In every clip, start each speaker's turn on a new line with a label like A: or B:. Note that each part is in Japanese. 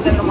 A: de lo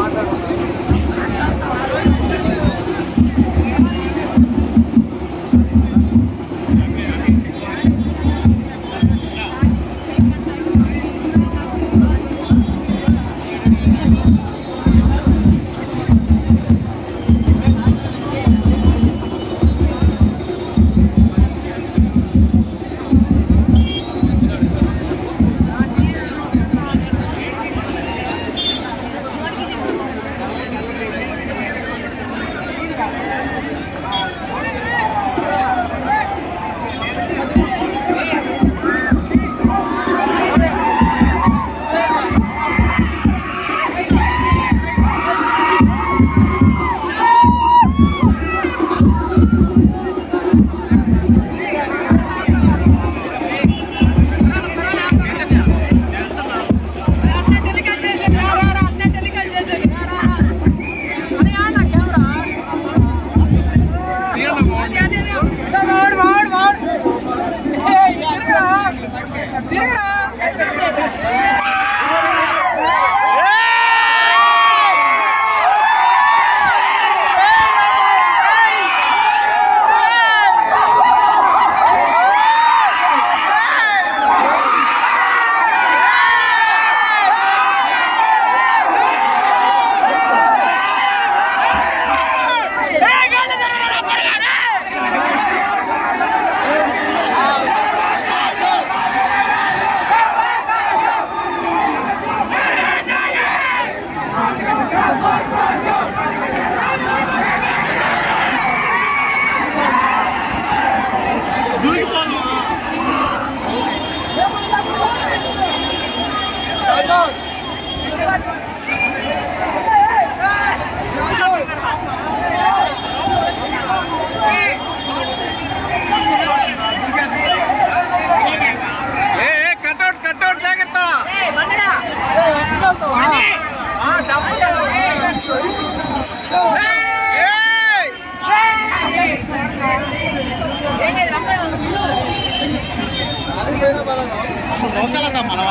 B: అసలు లోకల్ మన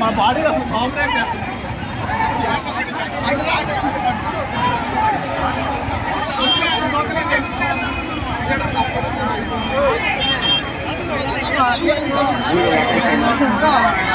B: మన బాడీ అసలు కాంప్లైంట్ చేస్తుంది ఇక్కడ